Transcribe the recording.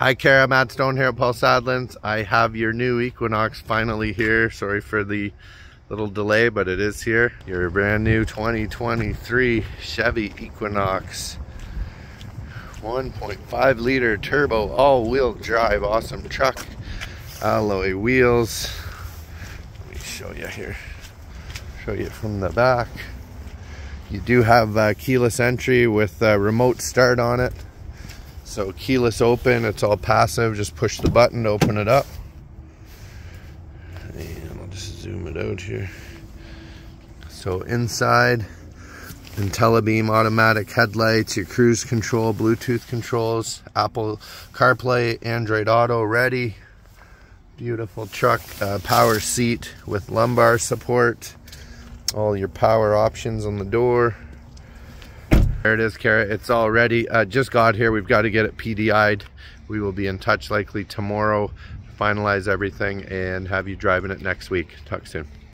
Hi Cara, Matt Stone here at Paul Sadlon's. I have your new Equinox finally here. Sorry for the little delay, but it is here. Your brand new 2023 Chevy Equinox. 1.5 liter turbo all-wheel drive awesome truck. Alloy wheels. Let me show you here. Show you from the back. You do have uh, keyless entry with a remote start on it. So keyless open, it's all passive. Just push the button to open it up. And I'll just zoom it out here. So inside, IntelliBeam automatic headlights, your cruise control, Bluetooth controls, Apple CarPlay, Android Auto ready. Beautiful truck, uh, power seat with lumbar support. All your power options on the door. There it is, Cara. It's all ready. Uh, just got here. We've got to get it PDI'd. We will be in touch likely tomorrow, finalize everything, and have you driving it next week. Talk soon.